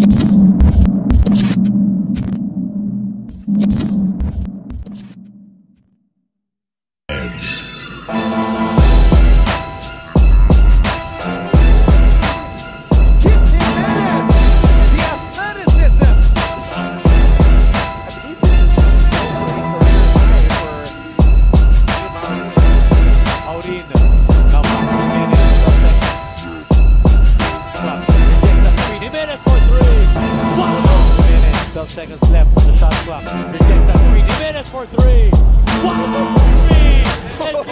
そう。12 seconds left on the shot clock. 3 minutes for three. Wow! Three.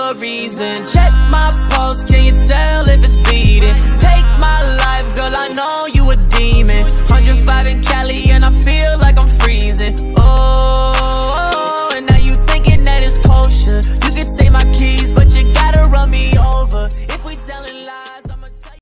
a reason Check my pulse, can you tell if it's beating? Take my life, girl, I know you would